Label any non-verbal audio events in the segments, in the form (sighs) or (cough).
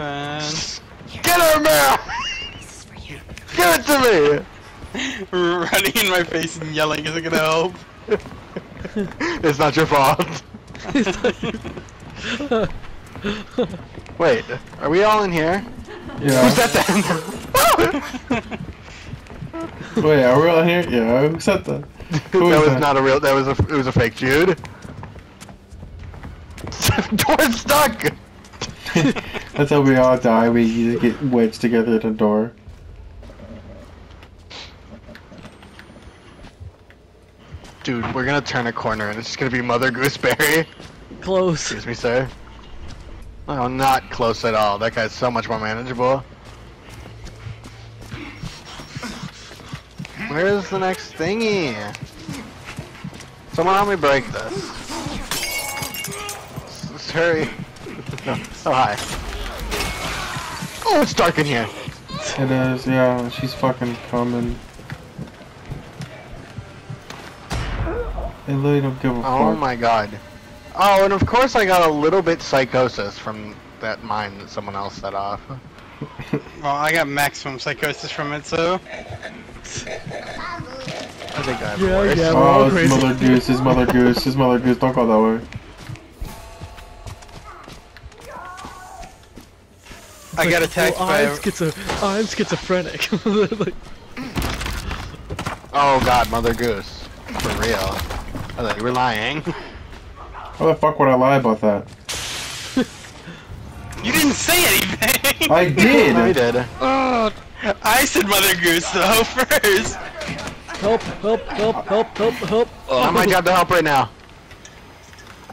happen. Get her, man! This is for you. Give it to me! (laughs) Running in my face and yelling isn't gonna help. (laughs) it's not your fault. Wait, are we all in here? Yeah. Who said that? Wait, are we all here? Yeah, (laughs) who said that? Who that is was that? not a real. That was a. It was a fake Jude. Door's stuck. That's how we all die. We get wedged together at a door. Dude, we're gonna turn a corner and it's just gonna be Mother Gooseberry. Close. Excuse me, sir. Oh, not close at all. That guy's so much more manageable. Where's the next thingy? Someone help me break this. Let's hurry. oh, hi. Oh, it's dark in here. It is, yeah, she's fucking coming. They literally don't give a Oh fuck. my god. Oh, and of course I got a little bit psychosis from that mine that someone else set off. (laughs) Well, I got maximum psychosis from it, so. I think I have Yeah, worse. yeah. Oh, all it's. Mother Goose, it's Mother Goose, it's Mother Goose, don't go that way. I got Like, attacked oh, by. I'm, schizo I'm schizophrenic. (laughs) like, Oh god, Mother Goose. For real. I thought you were lying. (laughs) How the fuck would I lie about that? (laughs) You didn't say anything! I did! I did. Oh, I said Mother Goose though first! help, help, help, help, help, help. Oh, Not my job to help right now.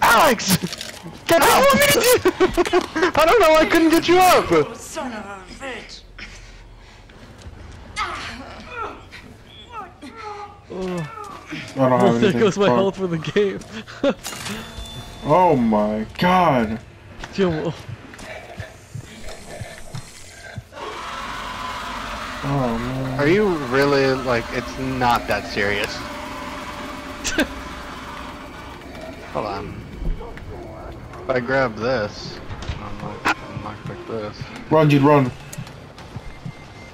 Alex! Get out! (laughs) I don't know, I couldn't get you up! Son of a bitch. Oh, I don't have there goes my health for the game. Oh my god. Jim, Oh man. Are you really, like, it's not that serious? (laughs) Hold on. If I grab this, unlock, unlock like this. Run, Jude, run.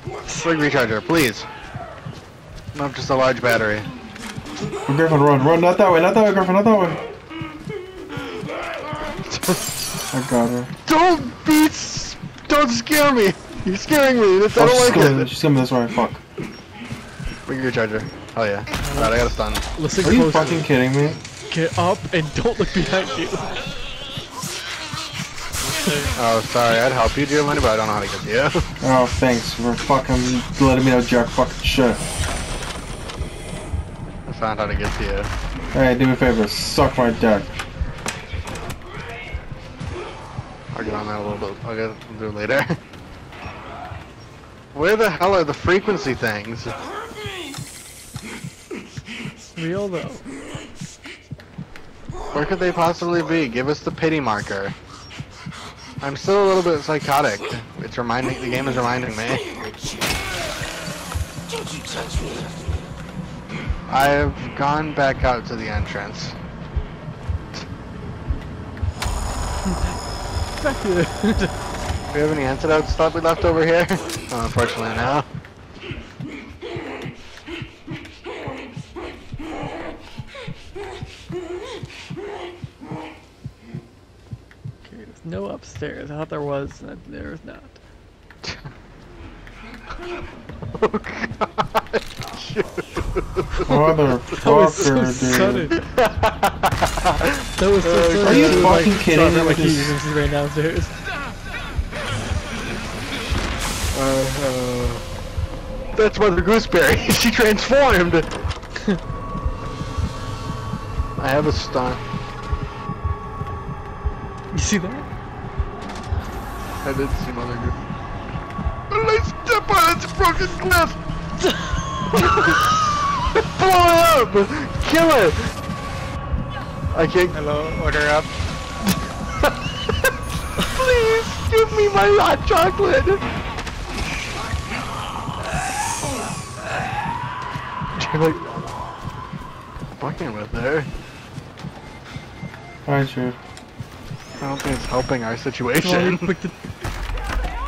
Quick recharger, please. Not just a large battery. Griffin, run, run, not that way, not that way, Griffin, not that way. (laughs) I got her. Don't be, don't scare me. You're scaring me. That's, I don't she's like coming, it. she's coming this way, fuck. Quick recharger. Oh yeah. Alright, I got a stun. listen Are you fucking kidding me? Get up and don't look behind you. Oh, sorry. I'd help you, Julian, but I don't know how to get to you. (laughs) Oh, thanks for fucking letting me know jack fucking shit. I found how to get to you. Hey, do me a favor, suck my dick. I'll get on that a little bit. I'll get I'll do it later. (laughs) Where the hell are the frequency things? Real though. Where could they possibly be? Give us the pity marker. I'm still a little bit psychotic. It's reminding the game is reminding me. I've gone back out to the entrance. (laughs) Do we have any antidotes that we left over here? Oh, unfortunately, no. Okay, there's no upstairs. I thought there was. and There's not. Oh god. (laughs) That was so Motherfucker, sudden. dude. That was so Uh, sudden. are you It was like, fucking kidding me Like with he just ran downstairs. Uh, that's Mother Gooseberry. (laughs) she transformed. (laughs) I have a stun. You see that? I did see Mother Goose. What did I step on? It's broken glass. Blow it up. Kill it. I can't. Hello, order up. (laughs) Please give me my hot chocolate. (laughs) You're like fucking with her. Alright, Jude. I don't think it's helping our situation.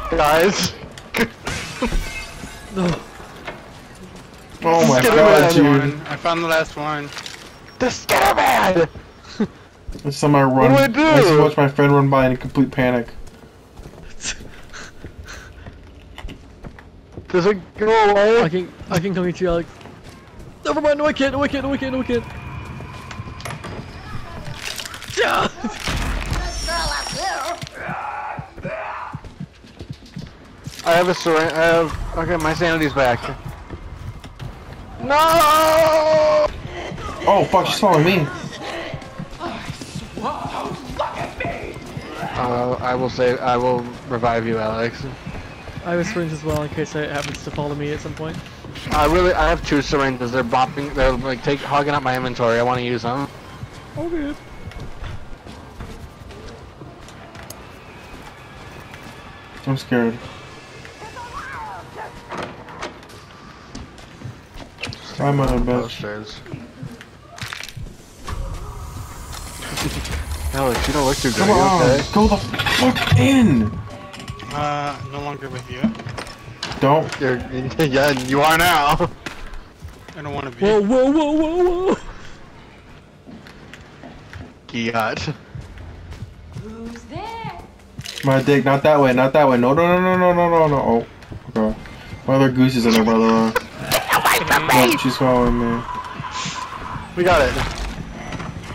Quick. Guys. (laughs) No. Oh my Get him god, dude. One. I found the last one. The Scatterbad! This time I run. What do I I just do? watch my friend run by in complete panic. (laughs) Does it go away? I can I can come get you, Alex. Never mind. No, I can't. No, I can't. No, I can't. No, I can't. (laughs) I have a syringe. I have. Okay, my sanity's back. No! Oh fuck, she's following me. Uh, I will say. I will revive you, Alex. I have a syringe as well in case it happens to follow me at some point. I really. I have two syringes. They're bopping. They're like take hogging up my inventory. I want to use them. Okay. I'm scared. I'm on a bitch. Posters. Alex, you don't look too good. Come on, okay? go the fuck in! Uh, no longer with you. Don't. You're, (laughs) yeah, you are now. I don't want to be. Whoa, whoa, whoa, whoa, whoa. Giat. Who's there? My dick, not that way, not that way. No, no, no, no, no, no, no, no. Oh, okay. My other goose is in there, brother. No, she's following me. We got it.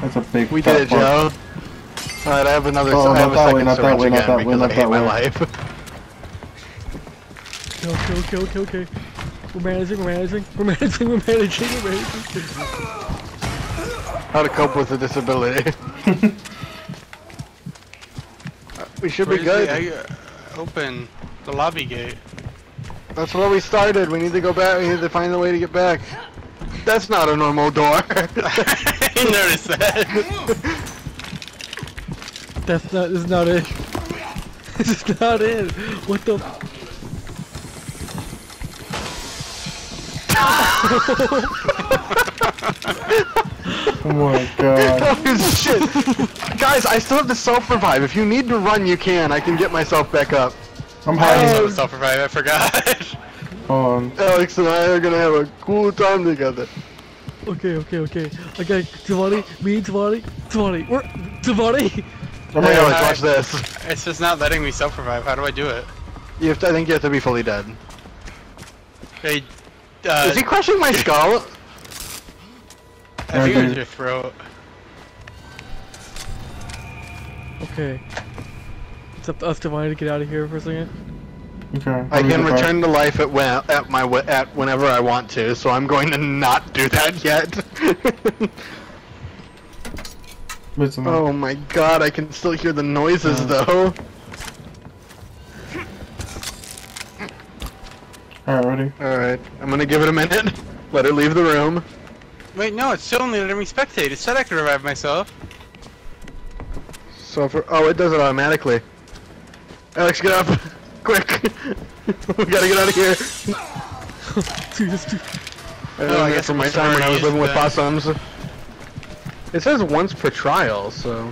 That's a big. We did it, fuck. Joe. Alright, I have another. Oh, I have not a that second way, not that syringe way, not again that way, because not I hate my way. life. Okay, okay, okay, okay, okay. We're managing, we're managing, we're managing, we're managing, we're managing. How to cope with a disability. (laughs) we should be good. the- I, uh, open the lobby gate. That's where we started. We need to go back. We need to find a way to get back. That's not a normal door. (laughs) I noticed that. That's not, this is not it. (laughs) This is not it. What the? (laughs) Oh my god. Oh, shit. Guys, I still have the self-revive. If you need to run, you can. I can get myself back up. I'm I hiding. was self revive. I forgot. Hold on. Alex and I are gonna have a cool time together. Okay, okay, okay. Okay, Tavani, me and Tavani, Tavani, we're Tavani. I'm Hey, hiding. Alex, watch this. it's just not letting me self revive. How do I do it? You have to, I think you have to be fully dead. Hey, uh, Is he crushing my skull? I think it was your throat. Okay. It's up to us, Tavani, to get out of here for a second. Okay. I can return to life at when, at my at whenever I want to, so I'm going to not do that yet. (laughs) Oh my god, I can still hear the noises though. Alright, ready? Alright, I'm gonna give it a minute. Let her leave the room. Wait, no, it's still only letting me spectate. It said I could revive myself. So for oh, it does it automatically. Alex, get up, (laughs) quick! (laughs) we gotta get out of here. Dude, this (laughs) dude- I Oh, I guess from it my time when I was living with possums. It says once per trial, so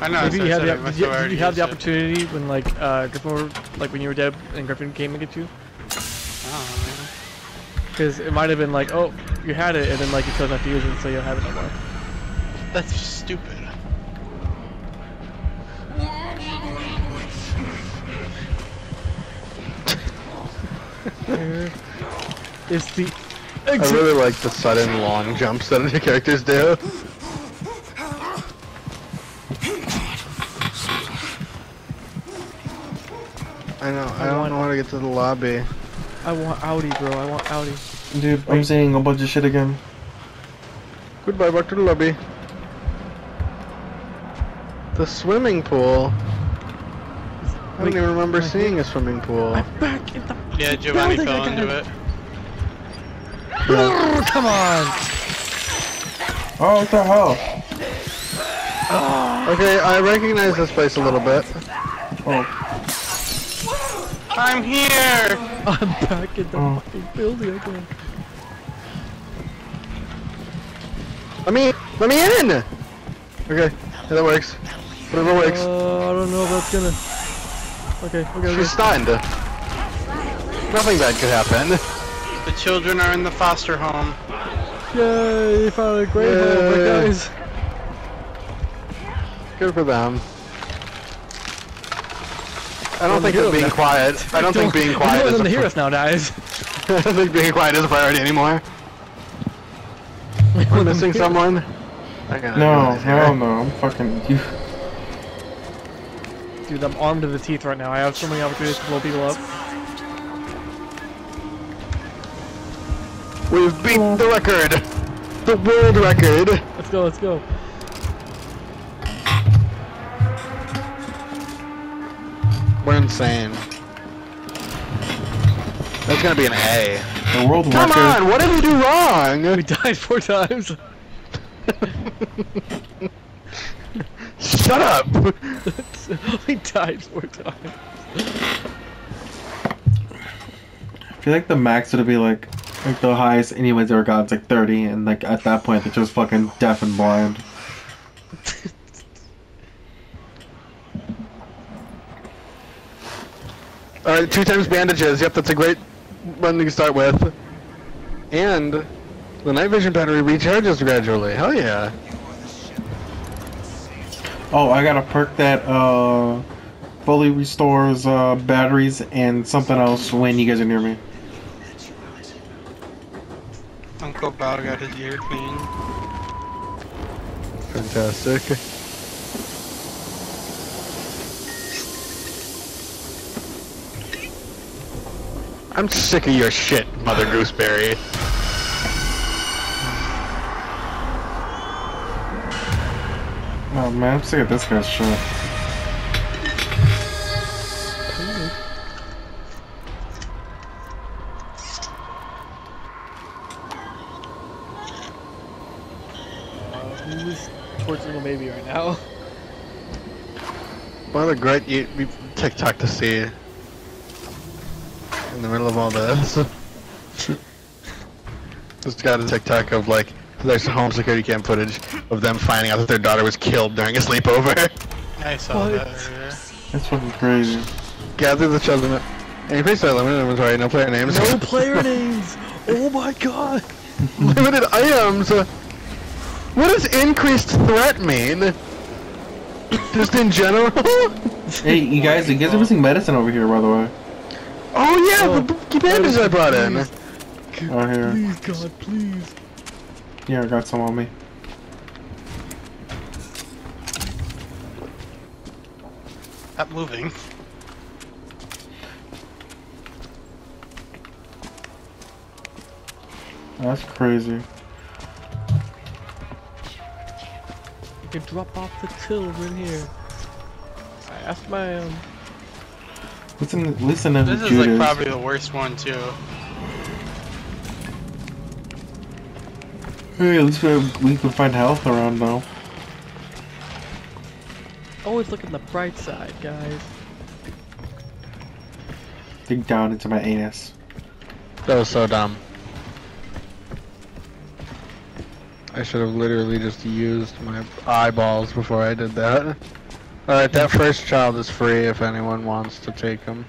I know. Maybe so you had the, I op- must did you, have did you have the used it. opportunity when like uh Griffin were, like when you were dead and Griffin came and get you? Oh, man. Because it might have been like, oh, you had it, and then like you chose not to use it, so you'll have it no more. That's stupid. (laughs) Here is the I really like the sudden long jumps that the characters do. I know, I, I don't want- know how to get to the lobby. I want Audi, bro. I want Audi. Dude, I'm seeing a bunch of shit again. Goodbye, back to the lobby. The swimming pool. I don't even remember right seeing a swimming pool. I'm back in the. Yeah, Giovanni building fell again. into it. Oh, come on! Oh, what the hell? Okay, I recognize this place a little bit. Oh, I'm here! I'm back in the Oh. fucking building again. Let me, let me in! Okay, yeah, that works. Whatever works. Uh, I don't know if that's gonna. Okay, okay, okay. She's stunned. Nothing bad could happen. The children are in the foster home. Yay, you found a great home, Yay. right, guys? Good for them. I don't Well, think the that being hero- quiet. I don't think being quiet is the a heroes now, guys. (laughs) I don't think being quiet is a priority anymore. (laughs) We're missing someone. No, realize here. no, no. I'm fucking you. Dude, I'm armed to the teeth right now. I have so many opportunities to blow people up. We've beat the record. The world record. Let's go, let's go. We're insane. That's gonna be an A. The world Come record. on, what did we do wrong? We died four times. Shut up. (laughs) we died four times. I feel like the max would be like, like the highest anyone's ever got is like 30, and like at that point they're just fucking deaf and blind. Alright, two times bandages. Yep, that's a great one to start with. And the night vision battery recharges gradually. Hell yeah. Oh, I got a perk that uh fully restores uh batteries and something else when you guys are near me. Uncle Bao got his ear cleaned. Fantastic. I'm sick of your shit, Mother Gooseberry. Oh man, I'm sick of this guy's shit. What a great you- you- TikTok to see. In the middle of all this. (laughs) Just got a TikTok of like, there's home security cam footage of them finding out that their daughter was killed during a sleepover. (laughs) I saw What? that earlier. That's fucking crazy. Gather the children. And please say limited inventory, no player names. No (laughs) player names! Oh my god! limited items. What does increased threat mean? Just in general? (laughs) Hey, you guys, you guys are missing medicine over here, by the way. Oh yeah, Oh, the b- bandages I brought in. Please, Oh here, please, God, please. yeah, I got some on me. Not moving. That's crazy. You can drop off the children here. That's my um. Listen, listen to This This is like probably the worst one too. Hey, at least we, we can find health around now. Always look at the bright side, guys. Dig down into my anus. That was so dumb. I should have literally just used my eyeballs before I did that. Alright, that first child is free if anyone wants to take him.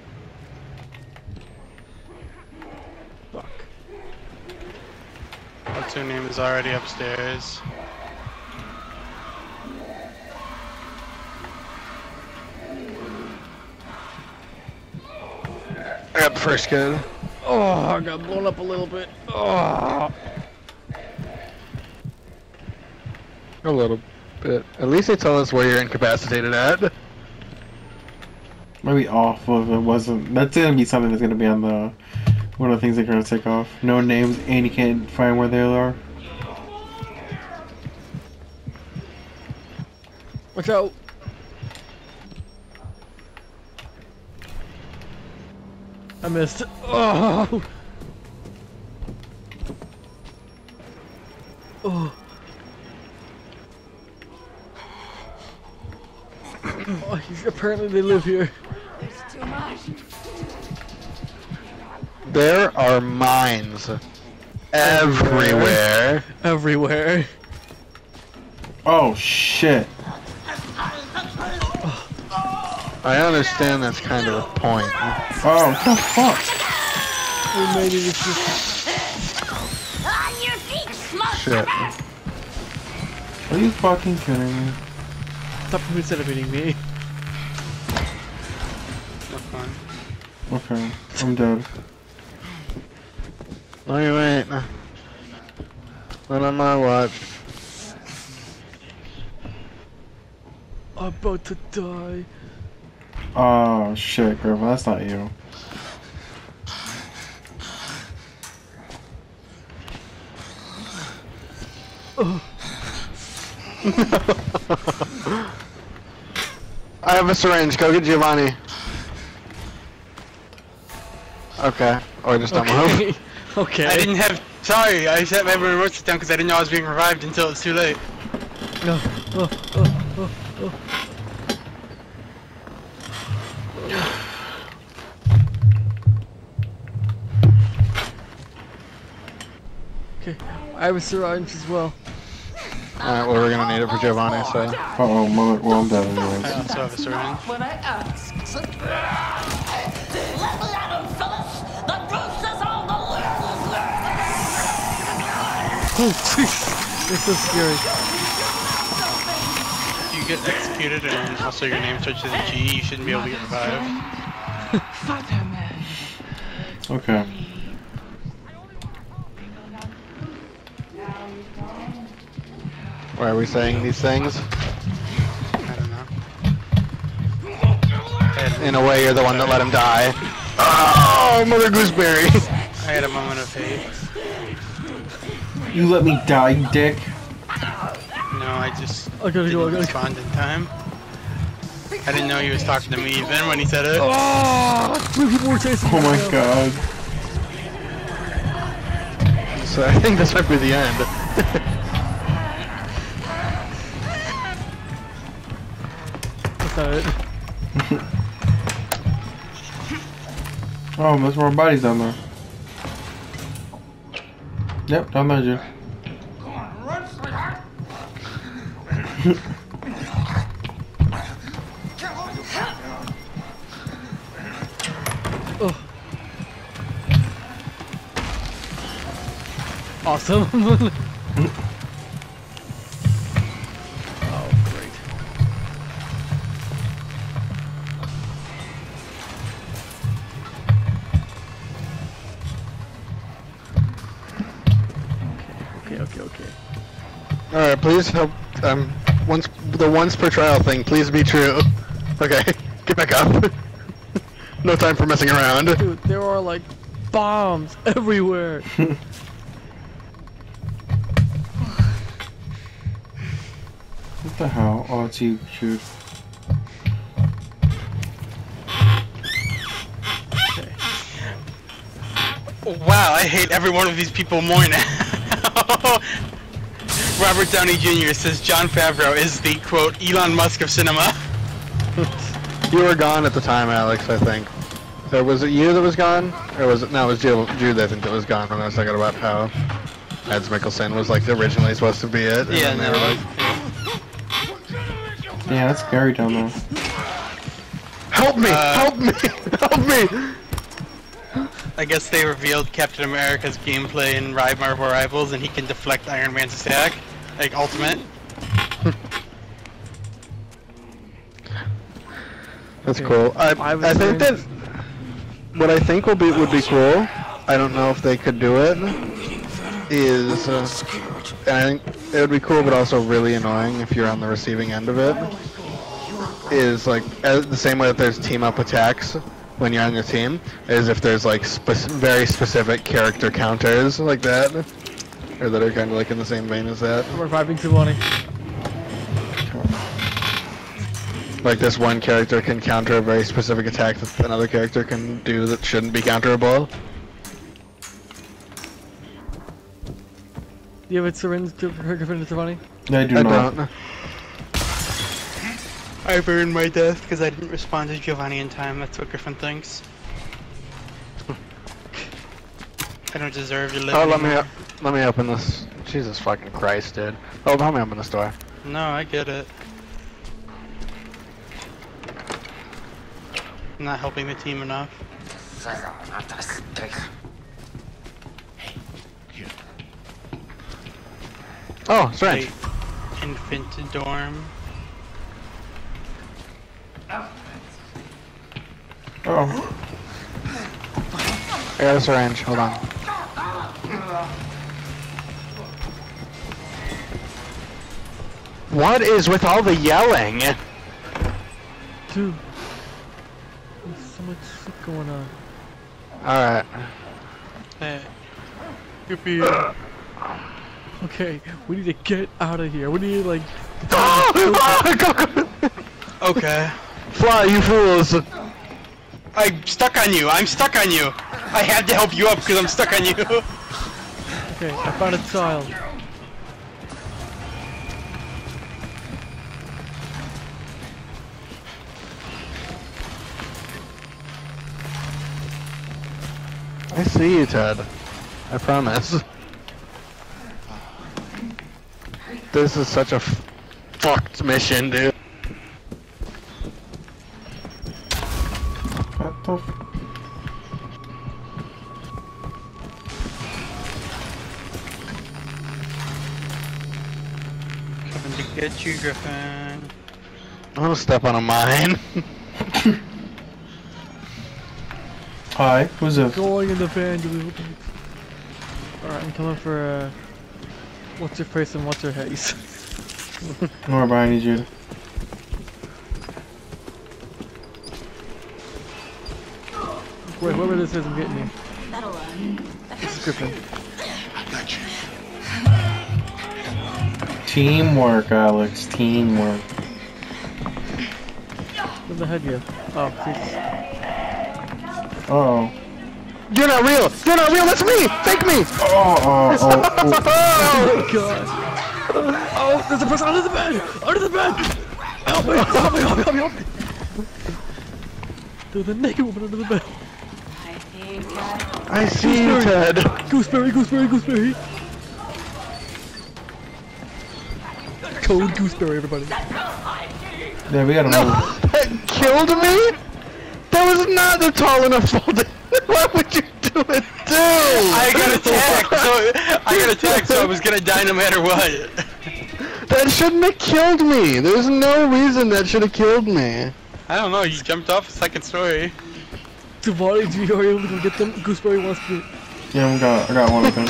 Fuck. What's her name is already upstairs. I got the first kid. Oh, I got blown up a little bit. Oh. A little bit. At least they tell us where you're incapacitated at. Maybe off of it wasn't. That's gonna be something that's gonna be on the one of the things they're gonna take off. No names, and you can't find where they are. Watch out. I missed. Oh. Oh. Apparently they live here. There's too much. There are mines everywhere. Everywhere. Oh shit! I understand that's kind of the point. Oh, what the fuck? We made it. It's just On your feet, smoke! Shit. Are you fucking kidding me? stop from celebrating me. Okay, I'm dead. No, you ain't. Uh, not on my watch. I'm about to die. Oh shit, Griffin, that's not you. (laughs) I have a syringe. Go get Giovanni. Okay. Or just don't move. Okay. (laughs) okay. I didn't have. Sorry, I set my remote down because I didn't know I was being revived until it was too late. No. Oh, oh, oh, oh. Okay, I have a syringe as well. Alright, well, we're gonna need it for Giovanni, so. Uh oh, mother. Well, I'm dead anyways. I also have a syringe. It's so scary. If you get executed and also your name starts with a G, you shouldn't be able to get revived. (laughs) Okay. Why are we saying these things? I don't know. In a way, you're the one that let him die. Oh, Mother Gooseberry! I had a moment of hate. You let me die, you dick. No, I just I gotta didn't go, I gotta go. respond in time. I didn't know he was talking to me even when he said it. Oh, three people were chasing Oh my now. god. So I think this might be the end. (laughs) That's not it. (laughs) Oh, there's more bodies down there. Yep, down there, dude. Oh. Awesome. (laughs) Okay, okay, okay. Alright, please help. Um, once the once per trial thing, please be true. Okay, (laughs) get back up. (laughs) no time for messing around. Dude, there are like bombs (laughs) everywhere. What the hell? Oh, it's you, shoot. Wow, I hate every one of these people more now. (laughs) Robert Downey Jr. says Jon Favreau is the quote Elon Musk of cinema. (laughs) You were gone at the time, Alex. I think. So was it you that was gone, or was it? No, it was Jude. Jude I think that was gone when I was talking about how Mads Mikkelsen was like originally supposed to be it. and Yeah, then no, like, Yeah, that's scary down there. "Help me! Uh, help me! (laughs) help me!" I guess they revealed Captain America's gameplay in Ride Marvel Rivals, and he can deflect Iron Man's attack, like Ultimate. (laughs) That's cool. I, I I think that what I think will be would be cool. I don't know if they could do it. Is uh, and I think it would be cool, but also really annoying if you're on the receiving end of it. Is like as, the same way that there's team up attacks when you're on your team, is if there's like spec- very specific character counters like that, or that are kind of like in the same vein as that. I'm reviving Silvani. Like this one character can counter a very specific attack that another character can do that shouldn't be counterable. Do you have a syringe to her Griffin Silvani? I do I not. don't. I burned my death because I didn't respond to Giovanni in time. That's what Griffin thinks. I don't deserve to live. Oh, let me let me open this. Jesus fucking Christ, dude. Oh, help me open this door. No, I get it. Not helping the team enough. Oh, strange. Wait, Infant dorm. Oh. I got a syringe. Hold on. What is with all the yelling? Dude. There's so much shit going on. Alright. Hey. Yippee. Okay, we need to get out of here. We need to like (laughs) ah! Okay. Ah! (laughs) Fly, you fools! I'm stuck on you. I'm stuck on you. I had to help you up because I'm stuck on you. (laughs) Okay, I found a child. I see you, Ted. I promise. This is such a f- fucked mission, dude. Coming to get you, Griffin. I'm gonna step on a mine. (laughs) Hi, who's this? Going in the van, you Alright, I'm coming for uh what's your face and what's your haze. (laughs) Nora, Brian, I need you. Wait, whoever this is, I'm getting you. That'll, uh, It's Griffin. (laughs) Teamwork, Alex. Teamwork. Where's the head you? Oh, Jesus. Uh oh. You're not real! You're not real! That's me! Fake me! Oh, oh, oh, oh. Oh my god! Oh, there's a person under the bed! Under the bed! Help me! Help me! Help me! Help me! Help me! There's a naked woman under the bed. I think I... I see you, Ted. Gooseberry, gooseberry, gooseberry! Code gooseberry, everybody. Yeah, we gotta (laughs) move. That killed me? That was not a tall enough fall down. Why would you do it, dude? I got attacked, (laughs) so I got attacked, so I was gonna die no matter what. That shouldn't have killed me. There's no reason that should have killed me. I don't know. You jumped off the second story. Devani, do you are able to get them? Gooseberry wants to. Yeah, I got, I got one of them.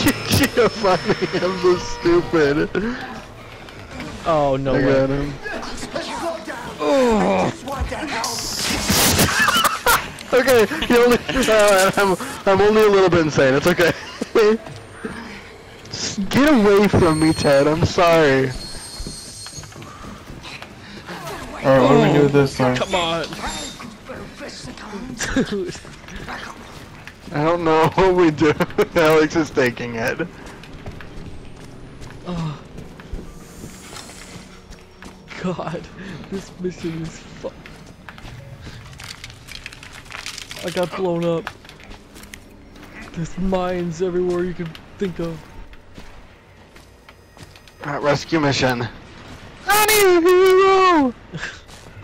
You're funny. I'm so stupid. Oh, no I way. got him. (laughs) okay, you only, (laughs) uh, I'm, I'm only a little bit insane. It's okay. Just (laughs) Get away from me, Ted. I'm sorry. Alright, what do we do with this thing? Come on! Dude. I don't know what we do. Alex is taking it. God, this mission is fu- I got blown up. There's mines everywhere you can think of. Alright, rescue mission. I need a hero!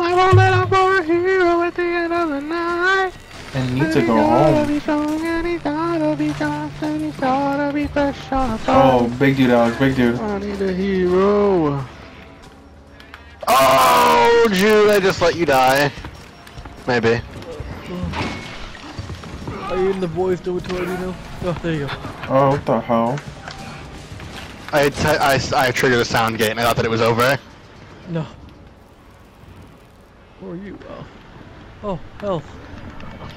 I won't let up for a hero at the end of the night. I need to go home. Strong and he's gotta be fast and he's gotta be fresh Oh, big dude, Alex, big dude. I need a hero. Oh, Jude, I just let you die. Maybe. Are you in the boys' dormitory, you know? Oh, there you go. Oh, what the hell? I, t I, I triggered a sound gate and I thought that it was over. No. Who are you? Oh. Oh, health. (laughs)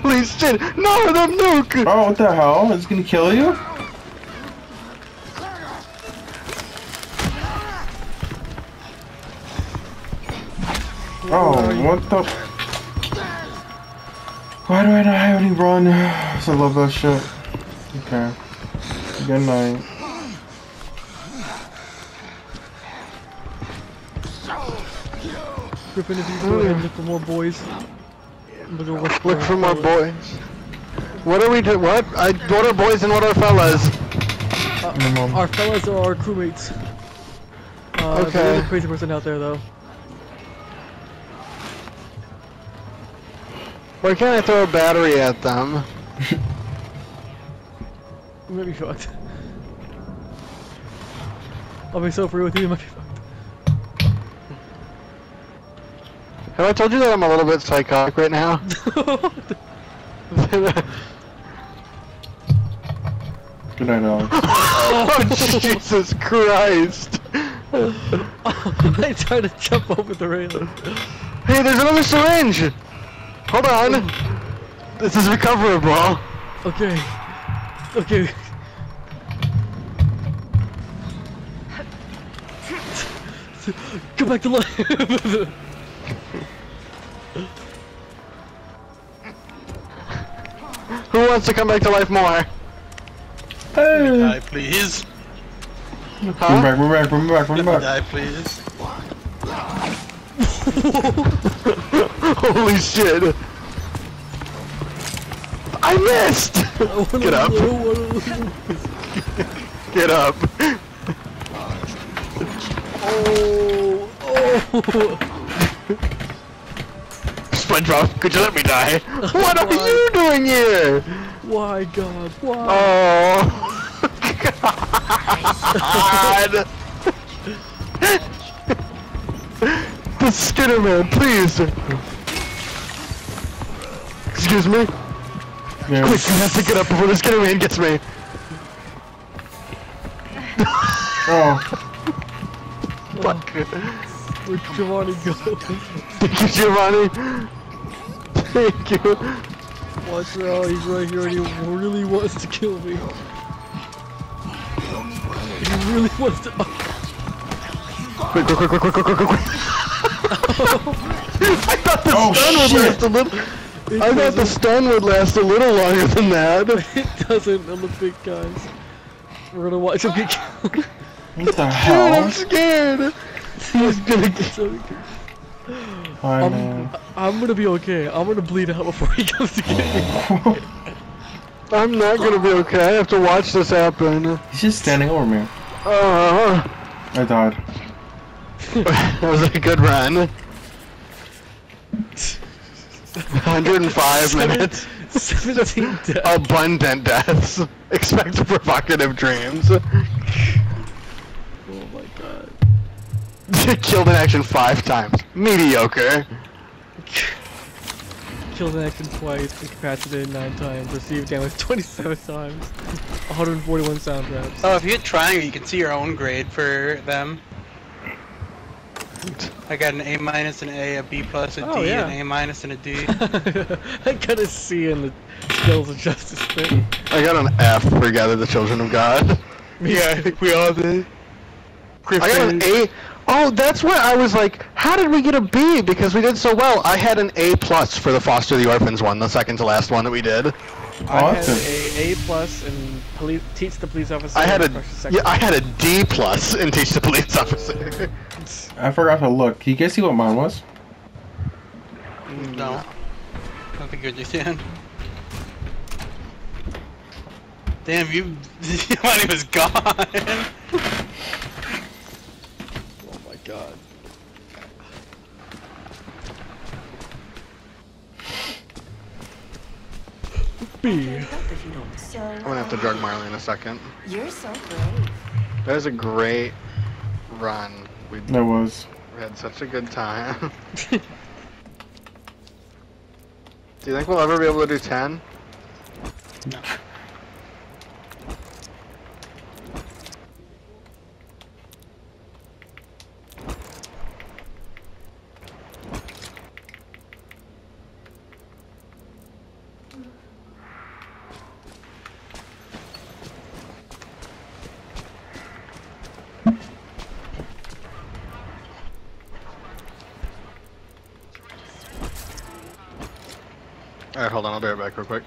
Holy shit! No, the nuke! Oh, what the hell? It's gonna kill you? Oh, what the? Why do I not have any run? (sighs) I love that shit. Okay. Good night. Griffin, if you go ahead and look for more boys. Look at what's Look for more boys. What are we doing? What? I, what are boys and what are fellas? Minimum. Our fellas are our crewmates. Uh, Okay. There is a crazy person out there, though. Why can't I throw a battery at them? You might be fucked. I'll be so free with you, you might be fucked. Have I told you that I'm a little bit psychotic right now? (laughs) Good night, Alex. (laughs) oh, Jesus Christ! (laughs) I tried to jump over the railing. Hey, there's another syringe! Hold on! This is recoverable. Okay. Okay. Go back to life. Who wants to come back to life more? Hey! Die, please. Bring Huh? back, bring back, bring back, bring back. Die, please. (laughs) Holy shit! I missed! (laughs) Get up. (laughs) Get up. Oh, oh. SpongeBob, could you let me die? What are you doing here? Why, God? Why? Oh. God. The Skinner Man, please. Excuse me. Yeah. Quick, you have to get up before the Skinner Man gets me. Oh, (laughs) Fuck. Where'd Giovanni go? Thank you, Giovanni. Thank you. Watch out, he's right here and he really wants to kill me. He really wants to. Quick, quick, quick, quick, quick, quick, quick, quick. I thought the Oh, stun would last a little. It I thought the stun would last a little longer than that. (laughs) It doesn't on the big guys. We're gonna watch him get killed. (laughs) what the hell? Dude, I'm scared. He's gonna (laughs) get. So- Hi, I'm, man. I'm gonna be okay. I'm gonna bleed out before he comes to get me. I'm not gonna be okay. I have to watch this happen. He's just standing over me. Uh, I died. That was a good run. 105 minutes. 17 deaths. Abundant deaths. Expect provocative dreams. Oh my god. (laughs) Killed in action five times. Mediocre. Killed in action twice, incapacitated 9 times, received damage 27 times, (laughs) 141 sound traps. Oh, if you hit triangle, you can see your own grade for them. I got an A minus, an A, a B plus, a D, Oh, yeah. an A minus, and a D. (laughs) I got a C in the Skills of Justice thing. I got an F for Gather the Children of God. (laughs) yeah, I think we all did. I got an A. Oh, that's what I was like. How did we get a B? Because we did so well. I had an A plus for the Foster the Orphans one, the second to last one that we did. Awesome. I had Awesome. a A plus in police, teach the police officer. I had a crush the second yeah, I had a D plus in Teach the Police Officer. (laughs) I forgot to look. Can you guys see what mine was? No. I don't think you understand. Damn, you. (laughs) Money was gone. Oh my god. B. So, I'm gonna have to drug Marley in a second. you're so brave. That was a great run. We, That was. we had such a good time. (laughs) do you think we'll ever be able to do 10? Alright, hold on, I'll be right back real quick.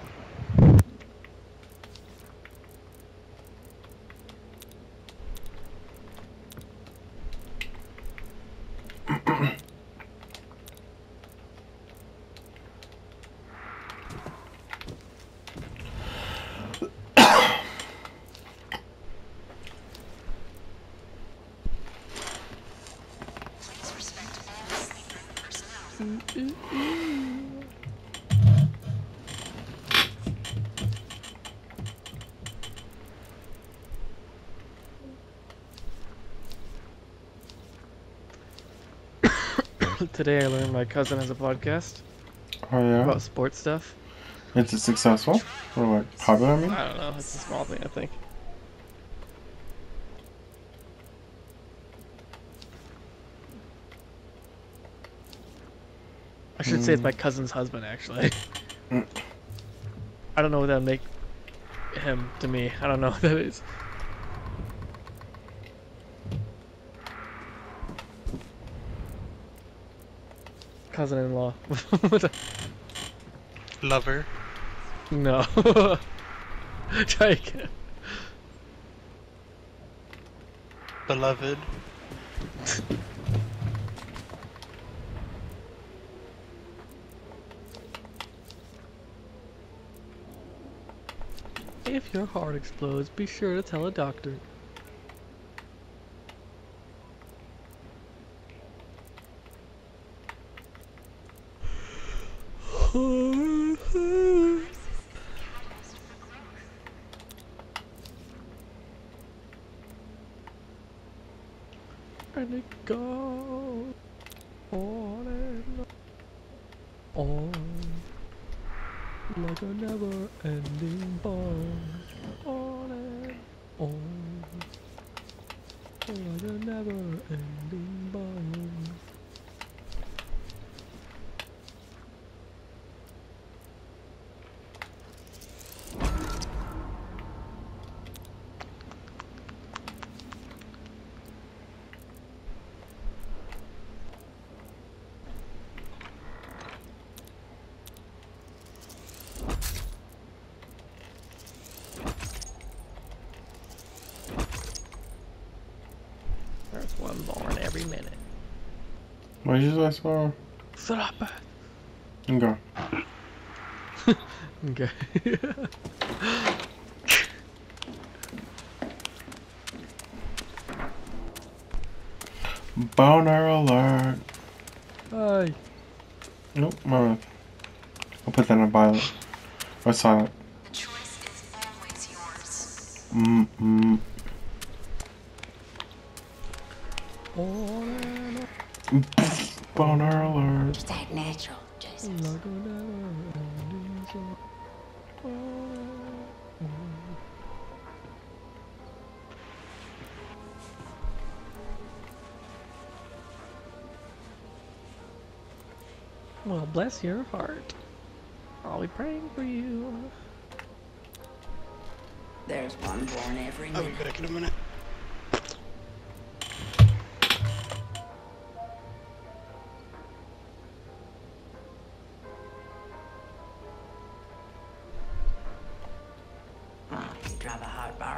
Today I learned my cousin has a podcast Oh yeah. about sports stuff. Is it successful or like popular? I mean. I don't know. It's a small thing, I think. I should say it's my cousin's husband, actually. Mm. (laughs) I don't know what that would make him to me. I don't know what that is. Cousin-in-law. (laughs) Lover. no. (laughs) Again. Beloved. (laughs) If your heart explodes, be sure to tell a doctor. and it goes on and on like a never-ending bond. On and on like a never-ending bond. There's one born every minute. What did you say, Sparrow? Stop it. Okay. (laughs) Okay. Boner alert. Hi. Nope, my bad. I'll put that on violet. Or silent. Bless your heart. I'll be praying for you. There's one born every I'll be minute. back in a minute. Oh, you drive a hot bargain.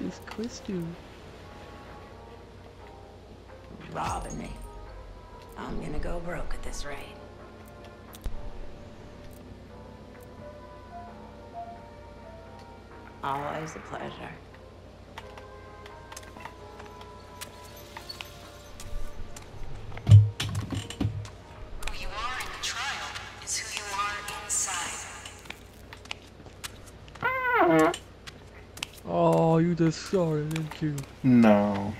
Jesus Christus. Robbing me. Eh? I'm go broke at this rate. Always a pleasure. Who you are in the trial is who you are inside. Oh, you just started, didn't you? No.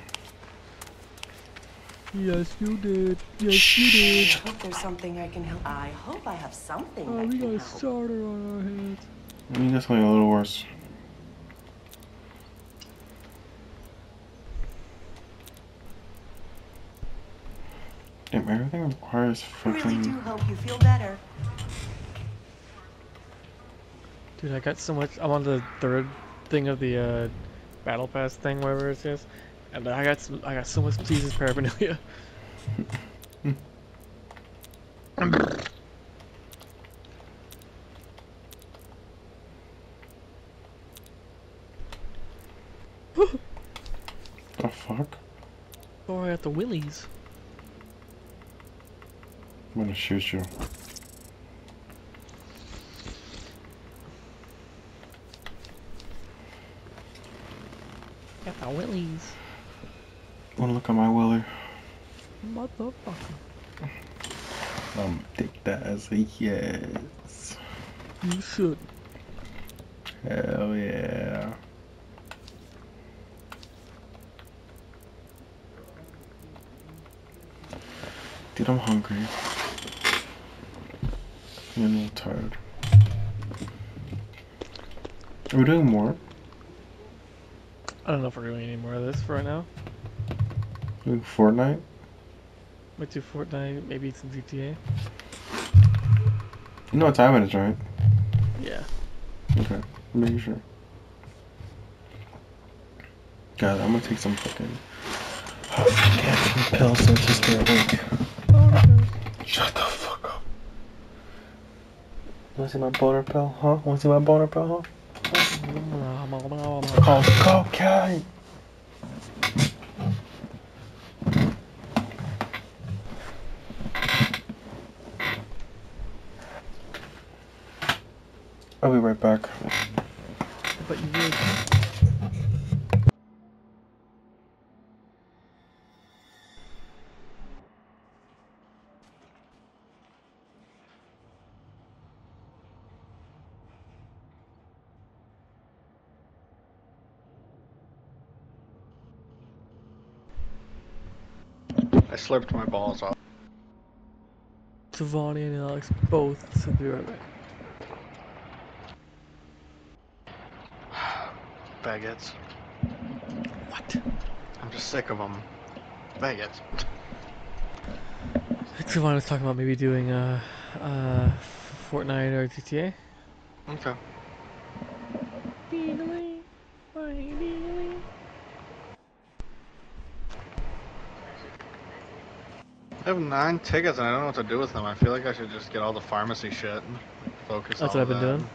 Yes, you did. Yes, you did. I hope there's something I can help. I hope I have something Oh, I we got a starter on our hands. I mean, that's only a little worse. Damn, everything requires Really do hope you feel better. Dude, I got so much. I'm on the third thing of the uh, battle pass thing, whatever it is, and I got some, I got so much Jesus paraphernalia. The fuck? Oh, I got the willies. I'm gonna shoot you. Got the willies. Wanna look at my willy? Motherfucker. Um, take that as a yes. You should. Hell yeah. Dude, I'm hungry. I'm a little tired. Are we doing more? I don't know if we're doing any more of this for right now. Doing Fortnite? Might do Fortnite, maybe some GTA. You know what time it is, right? Yeah. Okay, I'm making sure. God, I'm gonna take some fucking. (sighs) Oh, some pills so to stay awake. Shut the fuck up. Wanna see my boner pill, huh? Wanna see my boner pill, huh? Oh, cocaine! I'll be right back. But you would. I slurped my balls off. Savani and Alex both said be right back. Faggots. What? I'm just sick of them. Faggots. Savani was talking about maybe doing uh, uh, Fortnite or GTA. Okay. I have nine tickets and I don't know what to do with them. I feel like I should just get all the pharmacy shit and focus That's what I've been that. doing.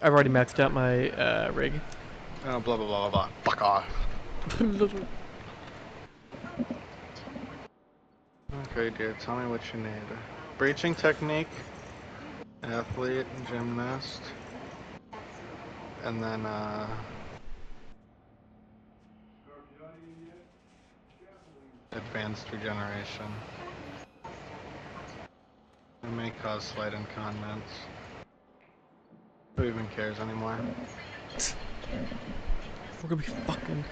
I've already maxed out my uh, rig. Oh, blah, blah, blah, blah. Fuck off. (laughs) Okay, dear, tell me what you need. Breaching technique, athlete, gymnast, and then, uh... Advanced regeneration. It may cause slight incontinence. Who even cares anymore? (laughs) We're gonna be fucking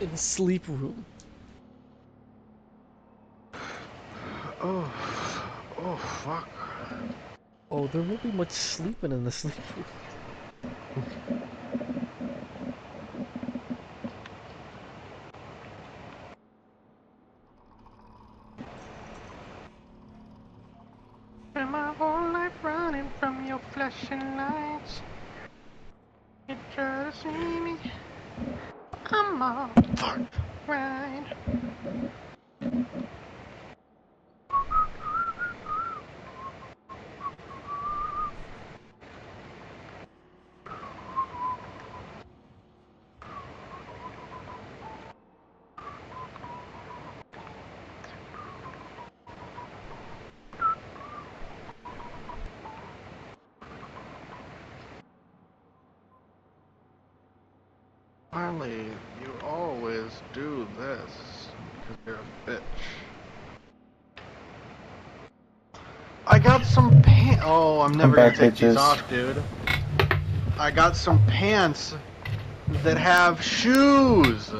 in the sleep room. Oh, oh, fuck. Oh, there won't be much sleeping in the sleep room. (laughs) Spent my whole life running from your flashing lights. You try to see me. I'm all fucked. Right. Marley, you always do this because you're a bitch. I got some pants. Oh, I'm never back, gonna take these bitches. off, dude. I got some pants that have shoes.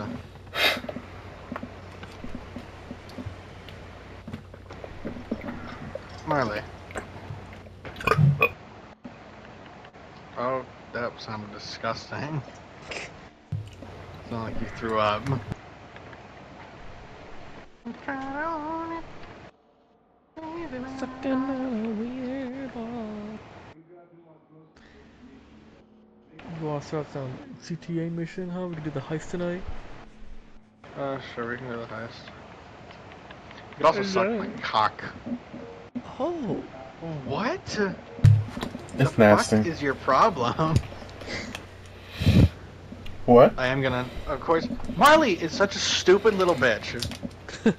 Marley. Oh, that sounded disgusting. Sound like you threw up. I'm trying to own it. Sucking on a weird ball. You want to start some GTA mission, huh? We can do the heist tonight. Uh, sure, we can do the heist. You could also suck my cock. Oh, What? It's the nasty. fuck is your problem? What? I am gonna, of course. Marley is such a stupid little bitch. (laughs)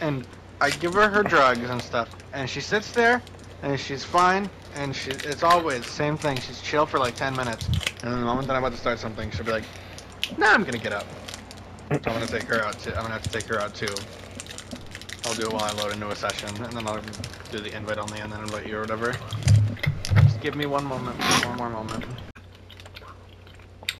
and I give her her drugs and stuff, and she sits there, and she's fine, and she it's always same thing. She's chill for like 10 minutes, and then the moment that I'm about to start something, she'll be like, "Nah, I'm gonna get up. I'm gonna take her out. Too. I'm gonna have to take her out too. I'll do it while I load into a session, and then I'll do the invite only, and then invite you or whatever. Just give me one moment, one more moment.